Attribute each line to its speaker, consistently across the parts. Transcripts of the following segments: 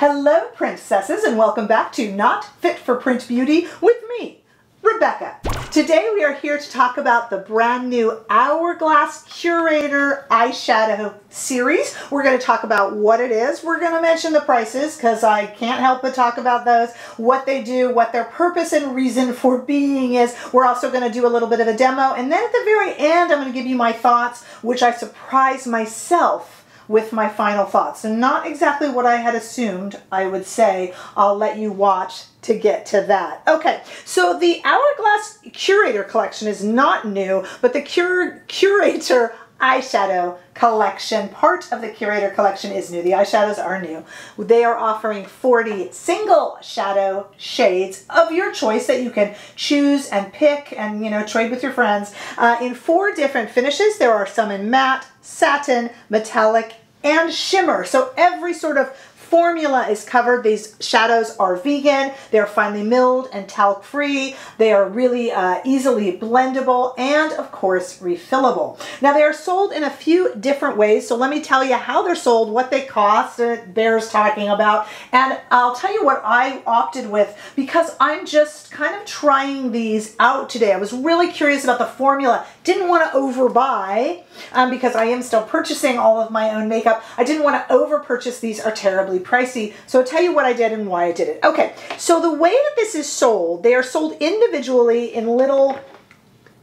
Speaker 1: Hello, printcesses, and welcome back to Not Fit for Print Beauty with me, Rebecca. Today we are here to talk about the brand new Hourglass Curator eyeshadow series. We're going to talk about what it is. We're going to mention the prices because I can't help but talk about those, what they do, what their purpose and reason for being is. We're also going to do a little bit of a demo, and then at the very end I'm going to give you my thoughts, which I surprised myself with my final thoughts. And not exactly what I had assumed, I would say. I'll let you watch to get to that. Okay, so the Hourglass Curator collection is not new, but the Cur Curator eyeshadow collection. Part of the Curator collection is new. The eyeshadows are new. They are offering 40 single shadow shades of your choice that you can choose and pick and, you know, trade with your friends uh, in four different finishes. There are some in matte, satin, metallic, and shimmer. So every sort of formula is covered. These shadows are vegan, they're finely milled and talc free, they are really uh, easily blendable, and of course refillable. Now they are sold in a few different ways, so let me tell you how they're sold, what they cost, it bears talking about, and I'll tell you what I opted with because I'm just kind of trying these out today. I was really curious about the formula, didn't want to overbuy um, because I am still purchasing all of my own makeup. I didn't want to over purchase, these are terribly pricey. So I'll tell you what I did and why I did it. Okay, so the way that this is sold, they are sold individually in little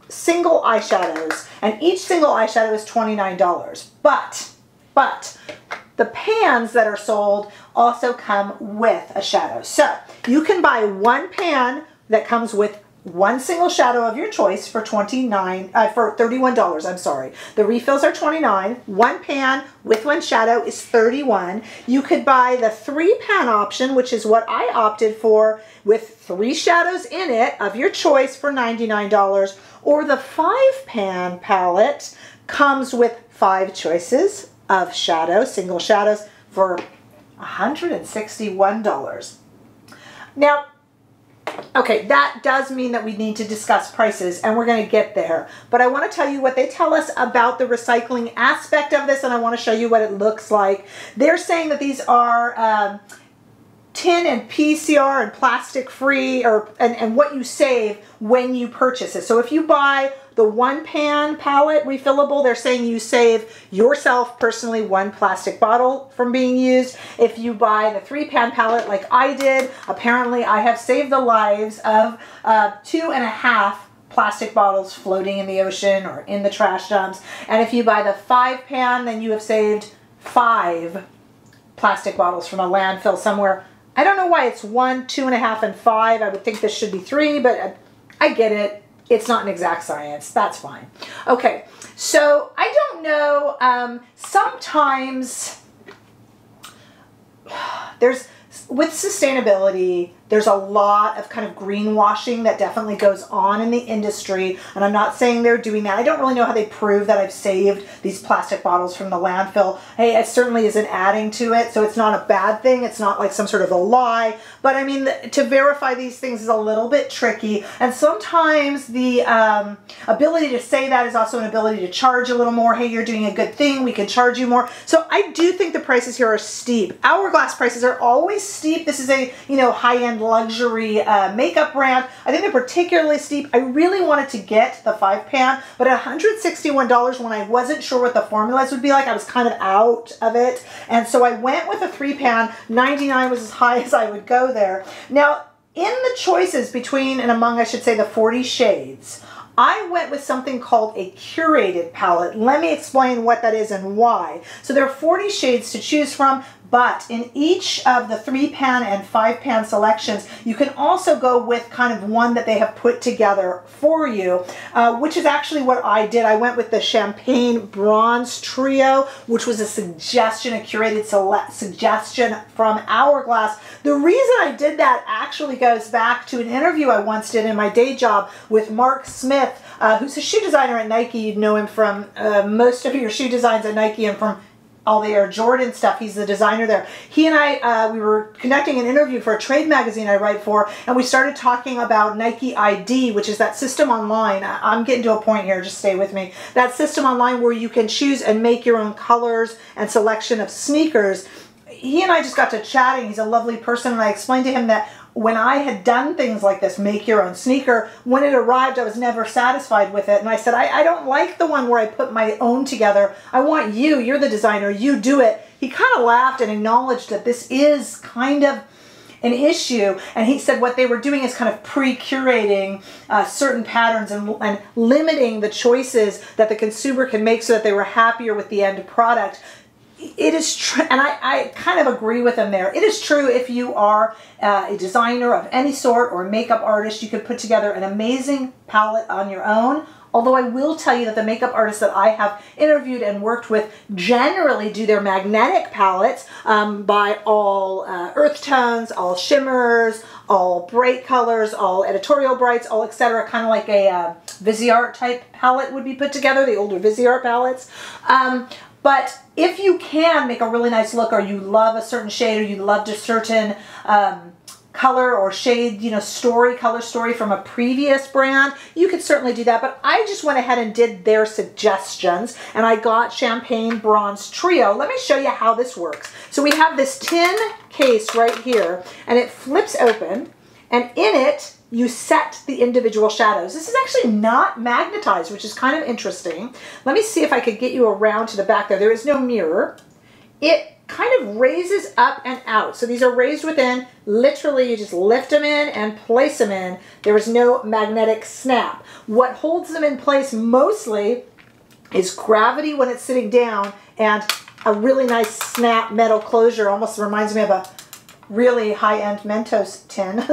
Speaker 1: single eyeshadows, and each single eyeshadow is $29. But, but, the pans that are sold also come with a shadow. So you can buy one pan that comes with one single shadow of your choice for 29 uh, for $31 I'm sorry. The refills are 29 one pan with one shadow is 31 you could buy the three pan option which is what I opted for with three shadows in it of your choice for $99 or the five pan palette comes with five choices of shadow single shadows for $161 now Okay, that does mean that we need to discuss prices and we're going to get there. But I want to tell you what they tell us about the recycling aspect of this and I want to show you what it looks like. They're saying that these are um, tin and PCR and plastic free or and, and what you save when you purchase it. So if you buy the one pan palette refillable, they're saying you save yourself personally one plastic bottle from being used. If you buy the three pan palette like I did, apparently I have saved the lives of uh, two and a half plastic bottles floating in the ocean or in the trash dumps. And if you buy the five pan, then you have saved five plastic bottles from a landfill somewhere. I don't know why it's one, two and a half, and five. I would think this should be three, but I get it it's not an exact science. That's fine. Okay, so I don't know. Um, sometimes there's with sustainability, there's a lot of kind of greenwashing that definitely goes on in the industry. And I'm not saying they're doing that. I don't really know how they prove that I've saved these plastic bottles from the landfill. Hey, it certainly isn't adding to it. So it's not a bad thing. It's not like some sort of a lie. But I mean, to verify these things is a little bit tricky. And sometimes the um, ability to say that is also an ability to charge a little more. Hey, you're doing a good thing. We can charge you more. So I do think the prices here are steep. Hourglass prices are always steep. This is a, you know, high-end luxury uh, makeup brand. I think they're particularly steep. I really wanted to get the five pan, but at $161 when I wasn't sure what the formulas would be like, I was kind of out of it. And so I went with a three pan. 99 was as high as I would go there. Now, in the choices between and among, I should say, the 40 shades, I went with something called a curated palette. Let me explain what that is and why. So there are 40 shades to choose from. But in each of the three pan and five pan selections, you can also go with kind of one that they have put together for you, uh, which is actually what I did. I went with the Champagne Bronze Trio, which was a suggestion, a curated suggestion from Hourglass. The reason I did that actually goes back to an interview I once did in my day job with Mark Smith, uh, who's a shoe designer at Nike. You'd know him from uh, most of your shoe designs at Nike and from all the Air Jordan stuff. He's the designer there. He and I, uh, we were conducting an interview for a trade magazine I write for, and we started talking about Nike ID, which is that system online. I'm getting to a point here, just stay with me. That system online where you can choose and make your own colors and selection of sneakers he and I just got to chatting. He's a lovely person, and I explained to him that when I had done things like this, make your own sneaker, when it arrived, I was never satisfied with it. And I said, I, I don't like the one where I put my own together. I want you, you're the designer, you do it. He kind of laughed and acknowledged that this is kind of an issue. And he said what they were doing is kind of pre-curating uh, certain patterns and, and limiting the choices that the consumer can make so that they were happier with the end product it is true, and I, I kind of agree with him there. It is true if you are uh, a designer of any sort or a makeup artist, you could put together an amazing palette on your own. Although I will tell you that the makeup artists that I have interviewed and worked with generally do their magnetic palettes um, by all uh, earth tones, all shimmers, all bright colors, all editorial brights, all etc. Kind of like a uh, Viseart type palette would be put together, the older Viseart palettes. Um, but if you can make a really nice look or you love a certain shade or you loved a certain um, color or shade, you know, story, color story from a previous brand, you could certainly do that. But I just went ahead and did their suggestions and I got Champagne Bronze Trio. Let me show you how this works. So we have this tin case right here and it flips open and in it you set the individual shadows. This is actually not magnetized, which is kind of interesting. Let me see if I could get you around to the back there. There is no mirror. It kind of raises up and out. So these are raised within. Literally, you just lift them in and place them in. There is no magnetic snap. What holds them in place mostly is gravity when it's sitting down and a really nice snap metal closure. Almost reminds me of a really high-end Mentos tin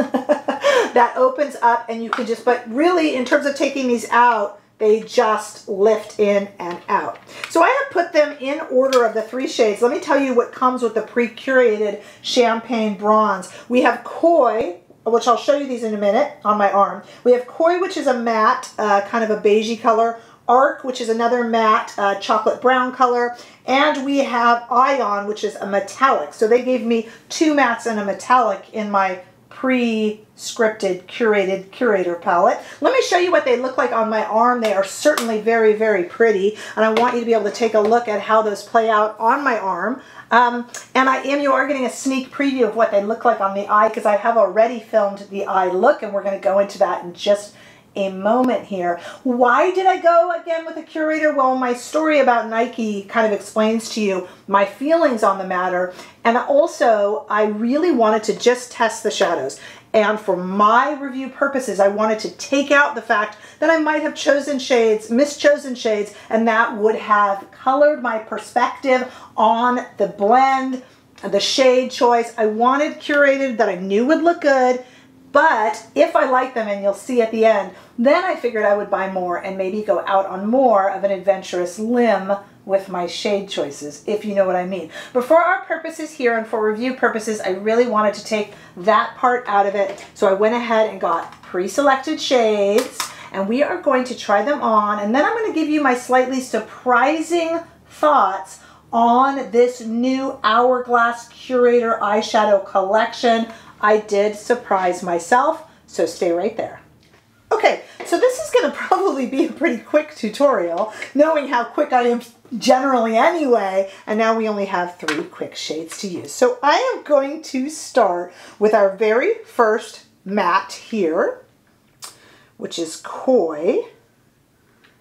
Speaker 1: that opens up and you can just, but really in terms of taking these out, they just lift in and out. So I have put them in order of the three shades. Let me tell you what comes with the pre-curated champagne bronze. We have Koi, which I'll show you these in a minute on my arm. We have Koi, which is a matte, uh, kind of a beigey color. Arc, which is another matte uh, chocolate brown color. And we have Ion, which is a metallic. So they gave me two mattes and a metallic in my pre-scripted, curated curator palette. Let me show you what they look like on my arm. They are certainly very, very pretty. And I want you to be able to take a look at how those play out on my arm. Um, and I am, you are getting a sneak preview of what they look like on the eye because I have already filmed the eye look and we're going to go into that in just a moment here. Why did I go again with a curator? Well, my story about Nike kind of explains to you my feelings on the matter. And also, I really wanted to just test the shadows. And for my review purposes, I wanted to take out the fact that I might have chosen shades, mischosen shades, and that would have colored my perspective on the blend, the shade choice. I wanted curated that I knew would look good but if I like them, and you'll see at the end, then I figured I would buy more and maybe go out on more of an adventurous limb with my shade choices, if you know what I mean. But for our purposes here and for review purposes, I really wanted to take that part out of it. So I went ahead and got pre-selected shades and we are going to try them on. And then I'm going to give you my slightly surprising thoughts on this new Hourglass Curator eyeshadow collection. I did surprise myself, so stay right there. Okay, so this is going to probably be a pretty quick tutorial, knowing how quick I am generally anyway, and now we only have three quick shades to use. So I am going to start with our very first matte here, which is Koi.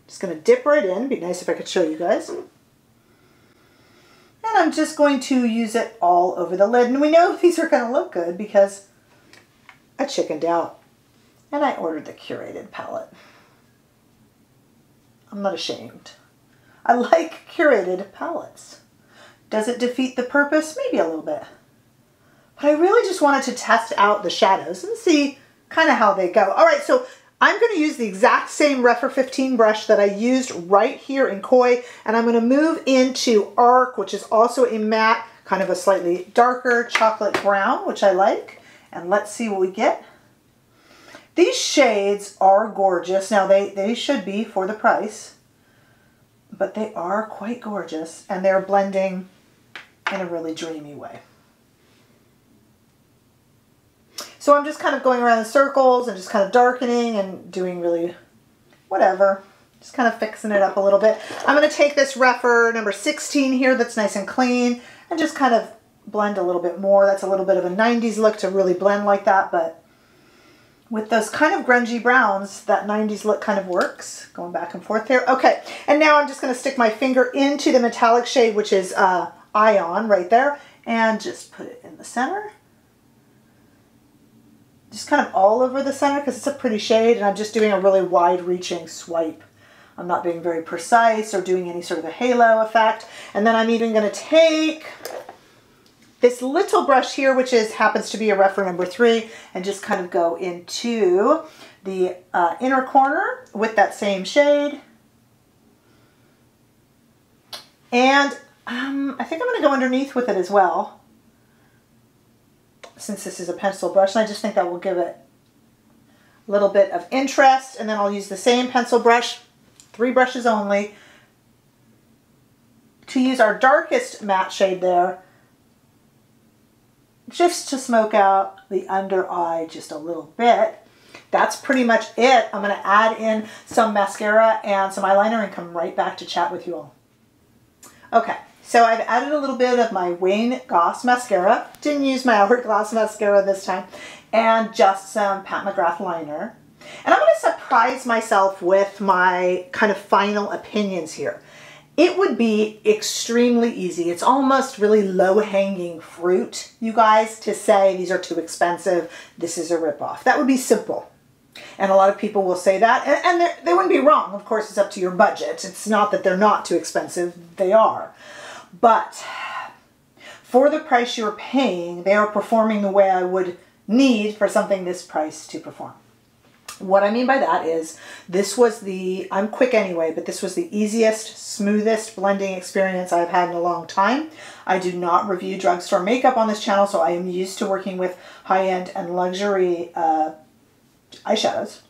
Speaker 1: Just going to dip right in. Be nice if I could show you guys. I'm just going to use it all over the lid. And we know these are going to look good because I chickened out and I ordered the curated palette. I'm not ashamed. I like curated palettes. Does it defeat the purpose? Maybe a little bit. But I really just wanted to test out the shadows and see kind of how they go. All right, so I'm going to use the exact same Rephr 15 brush that I used right here in Koi, and I'm going to move into Arc, which is also a matte, kind of a slightly darker chocolate brown, which I like. And let's see what we get. These shades are gorgeous. Now, they, they should be for the price, but they are quite gorgeous, and they're blending in a really dreamy way. So I'm just kind of going around in circles and just kind of darkening and doing really whatever. Just kind of fixing it up a little bit. I'm going to take this Rephr number 16 here that's nice and clean and just kind of blend a little bit more. That's a little bit of a 90s look to really blend like that, but with those kind of grungy browns, that 90s look kind of works. Going back and forth there. Okay, and now I'm just going to stick my finger into the metallic shade, which is uh, Ion right there, and just put it in the center. Just kind of all over the center because it's a pretty shade, and I'm just doing a really wide-reaching swipe. I'm not being very precise or doing any sort of a halo effect. And then I'm even going to take this little brush here, which is happens to be a Rephr number three, and just kind of go into the uh, inner corner with that same shade. And um, I think I'm going to go underneath with it as well, since this is a pencil brush, and I just think that will give it a little bit of interest. And then I'll use the same pencil brush, three brushes only, to use our darkest matte shade there just to smoke out the under eye just a little bit. That's pretty much it. I'm going to add in some mascara and some eyeliner and come right back to chat with you all. Okay, so I've added a little bit of my Wayne Goss mascara. Didn't use my Hourglass mascara this time. And just some Pat McGrath liner. And I'm going to surprise myself with my kind of final opinions here. It would be extremely easy. It's almost really low-hanging fruit, you guys, to say these are too expensive, this is a ripoff. That would be simple. And a lot of people will say that, and, and they wouldn't be wrong. Of course, it's up to your budget. It's not that they're not too expensive. They are. But for the price you're paying, they are performing the way I would need for something this price to perform. What I mean by that is this was the, I'm quick anyway, but this was the easiest, smoothest blending experience I've had in a long time. I do not review drugstore makeup on this channel, so I am used to working with high-end and luxury uh, eyeshadows.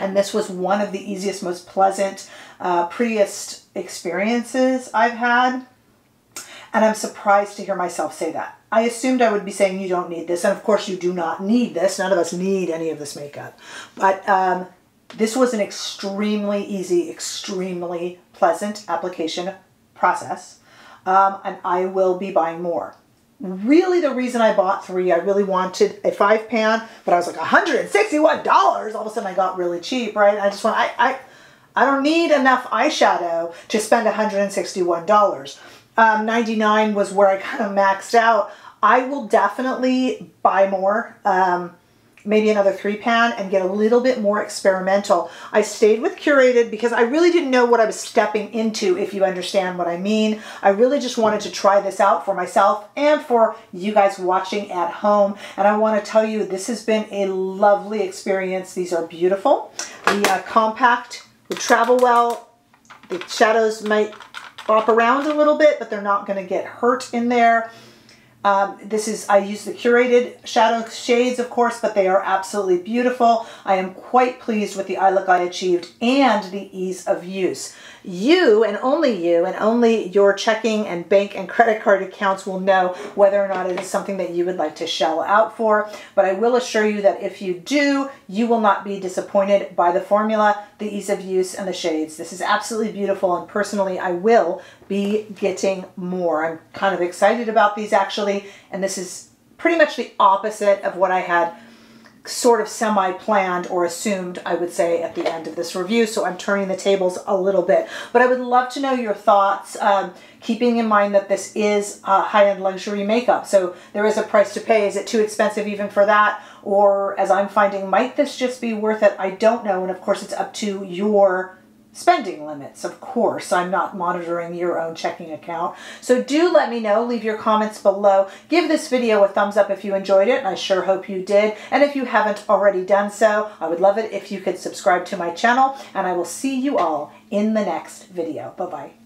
Speaker 1: And this was one of the easiest, most pleasant, uh, prettiest experiences I've had. And I'm surprised to hear myself say that. I assumed I would be saying you don't need this, and of course you do not need this. None of us need any of this makeup. But um, this was an extremely easy, extremely pleasant application process, um, and I will be buying more. Really the reason I bought three, I really wanted a five pan, but I was like $161. All of a sudden I got really cheap, right? I just want, I, I, I don't need enough eyeshadow to spend $161 um, 99 was where I kind of maxed out. I will definitely buy more, um, maybe another three pan and get a little bit more experimental. I stayed with Curated because I really didn't know what I was stepping into, if you understand what I mean. I really just wanted to try this out for myself and for you guys watching at home. And I want to tell you, this has been a lovely experience. These are beautiful. The uh, compact would travel well. The shadows might bop around a little bit, but they're not going to get hurt in there. Um, this is, I use the curated shadow shades, of course, but they are absolutely beautiful. I am quite pleased with the eye look I achieved and the ease of use. You, and only you, and only your checking and bank and credit card accounts will know whether or not it is something that you would like to shell out for. But I will assure you that if you do, you will not be disappointed by the formula, the ease of use, and the shades. This is absolutely beautiful, and personally, I will be getting more. I'm kind of excited about these actually, and this is pretty much the opposite of what I had sort of semi-planned or assumed, I would say, at the end of this review. So I'm turning the tables a little bit. But I would love to know your thoughts, um, keeping in mind that this is a high-end luxury makeup. So there is a price to pay. Is it too expensive even for that? Or as I'm finding, might this just be worth it? I don't know. And of course, it's up to your spending limits, of course. I'm not monitoring your own checking account. So do let me know. Leave your comments below. Give this video a thumbs up if you enjoyed it, and I sure hope you did. And if you haven't already done so, I would love it if you could subscribe to my channel, and I will see you all in the next video. Bye-bye.